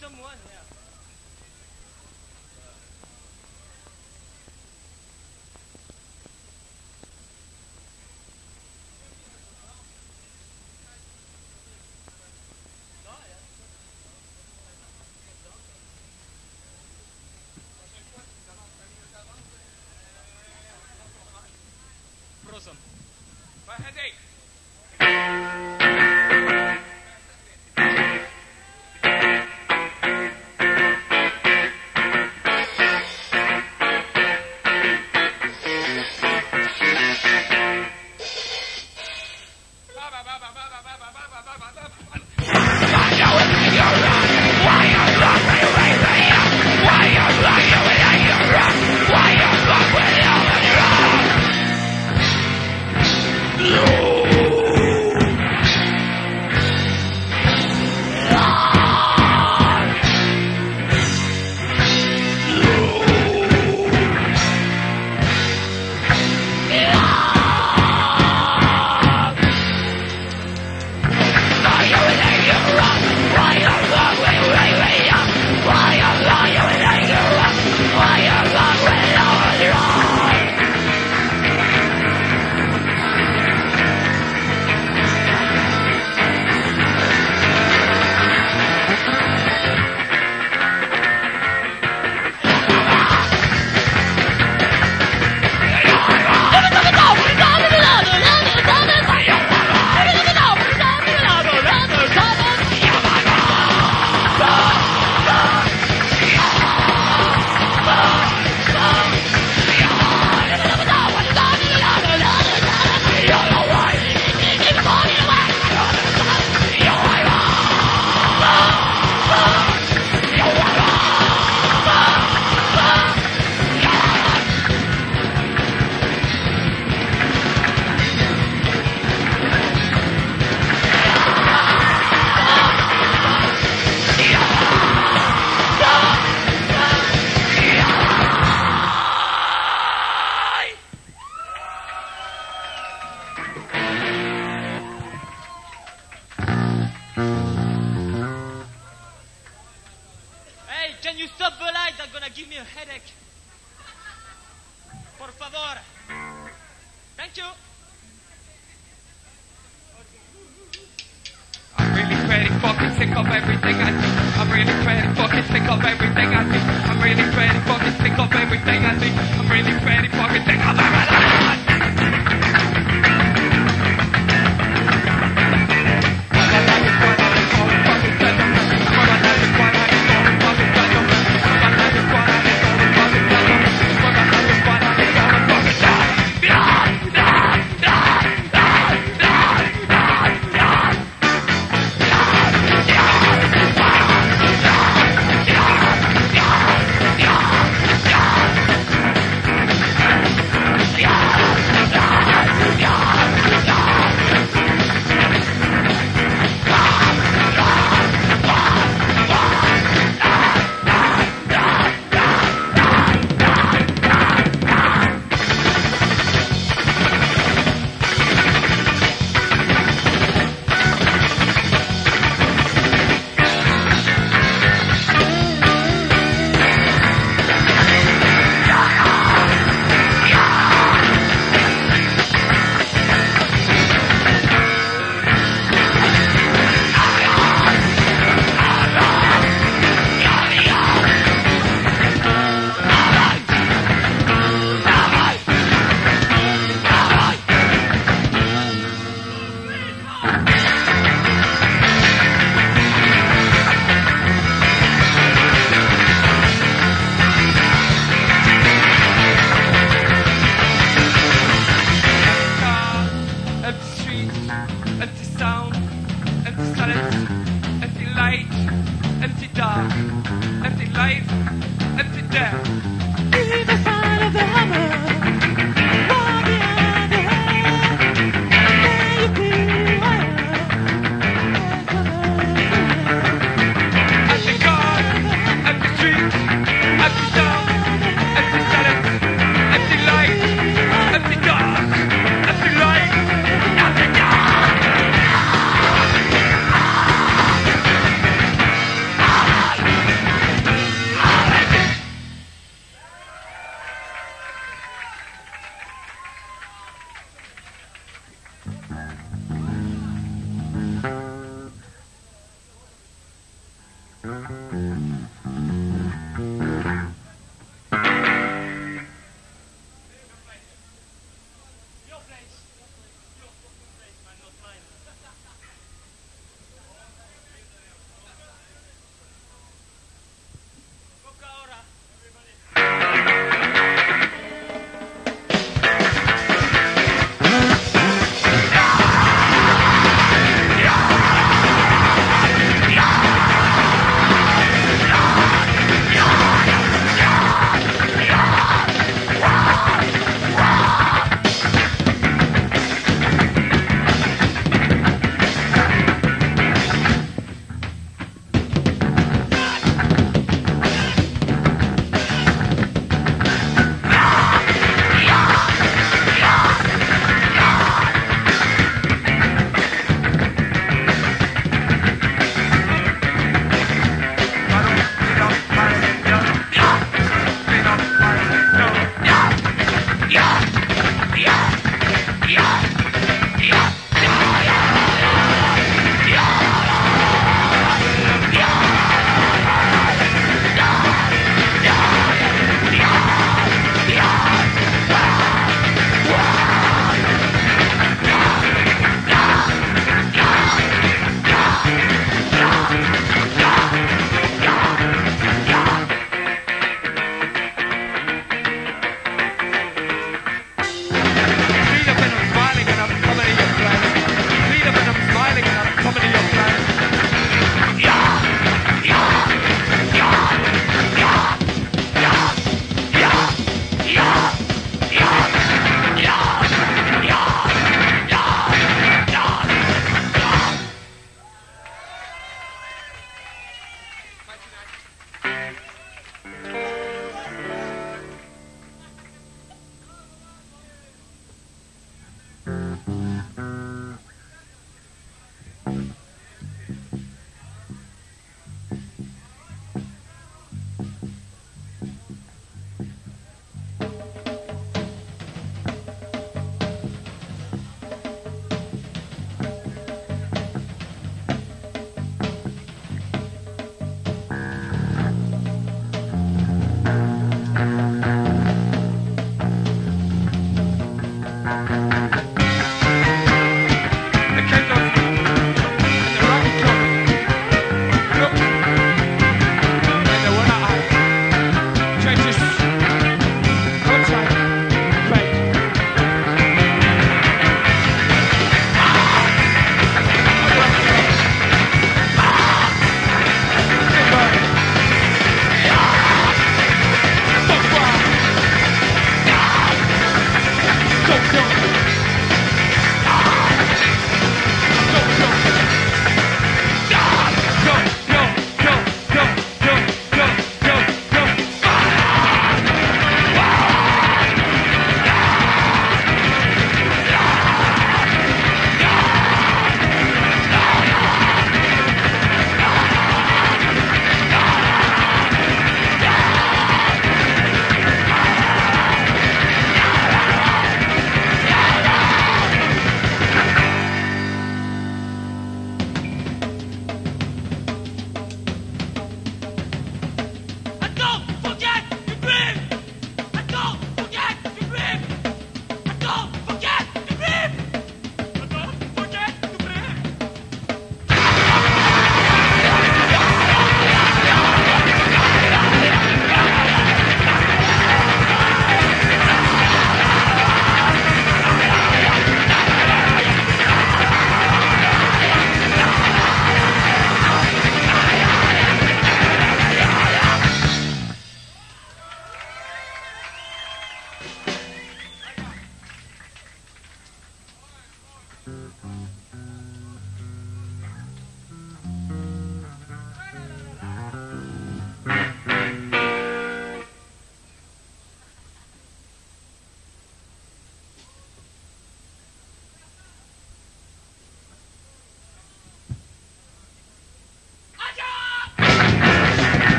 someone here. Prosim. My headache.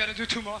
got to do two more.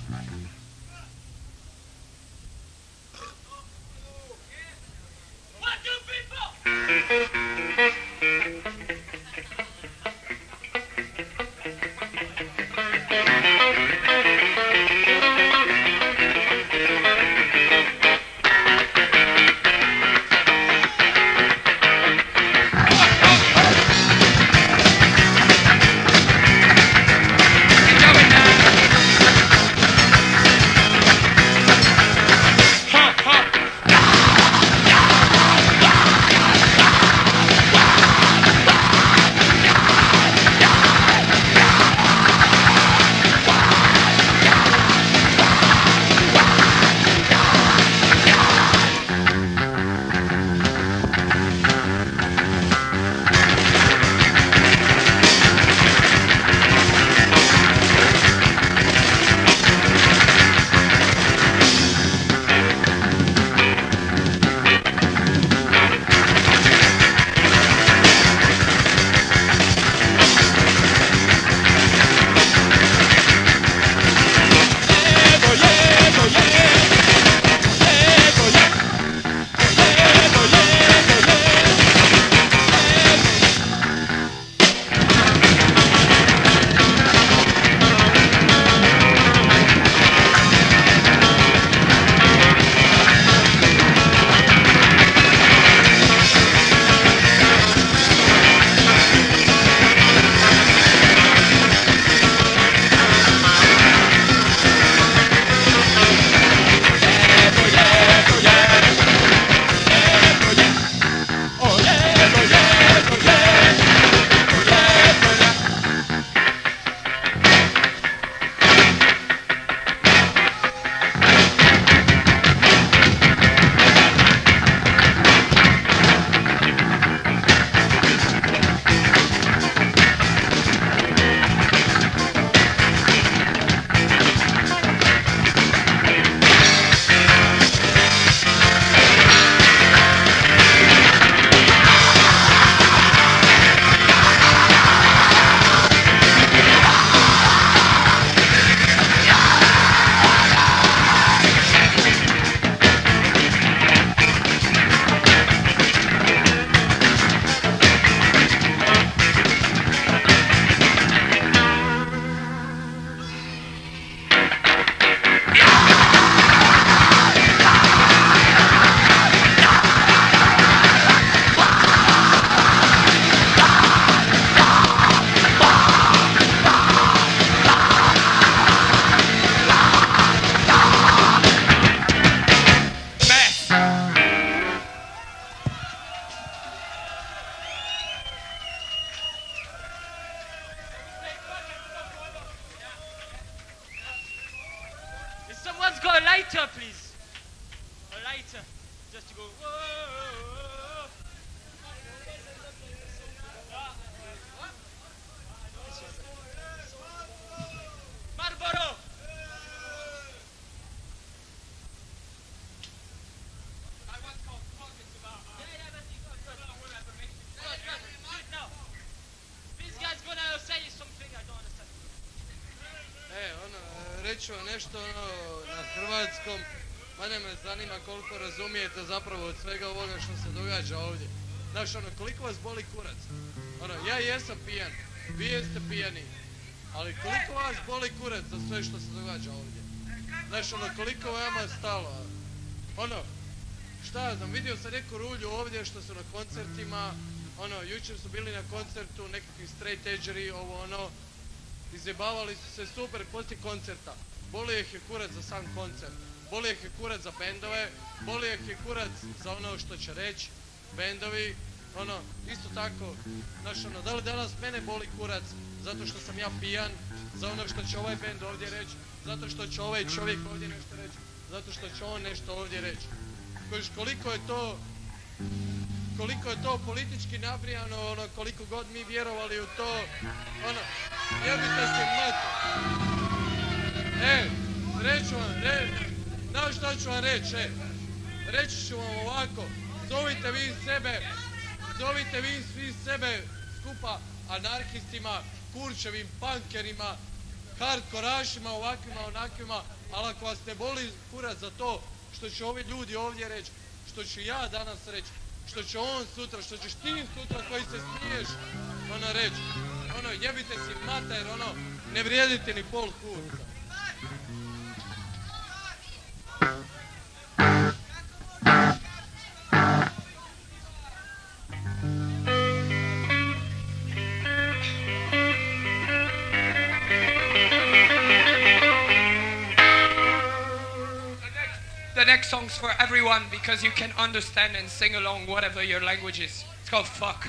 time. Vam nešto ono, na hrvatskom, mene me zanima koliko razumijete zapravo od svega ovoga što se događa ovdje. Znaš, ono, koliko vas boli kurac? Ono, ja jesam pijan, vi jeste pijani, ali koliko vas boli kurac za sve što se događa ovdje? Znaš, ono, koliko je vama stalo? Ono, šta ja znam, vidio sam neku rulju ovdje što su na koncertima, ono, jučer su bili na koncertu nekakvi straight edgeri, ovo ono, izjebavali su se super poslije koncerta. Boli ih je kurac za sam koncert. Boli ih je kurac za bendove, boli ih je kurac za ono što će reći bendovi. Ono, isto tako, znaš ono, da li danas mene boli kurac zato što sam ja pijan, za ono što će ovaj bend ovdje reći, zato što će ovaj čovjek ovdje nešto reći, zato što će on nešto ovdje reći. Kojiš koliko je to koliko je to politički nabrijano, ono, koliko god mi vjerovali u to, ono, jebite se mater. E, reću vam, re, znaš šta ću vam reći, e, reći ću vam ovako, zovite vi sebe, Nazovite vi svi sebe skupa anarhistima, kurčevim pankerima, hardkorašima, ovakvima, onakvima, ali ako vas ne boli kurac za to što će ovi ljudi ovdje reći, što ću ja danas reći, što će on sutra, što ćeš ti sutra koji se smiješ, ono reći, ono jebite si mater, ono ne vrijedite ni pol kurca. The next song's for everyone because you can understand and sing along whatever your language is. It's called Fuck.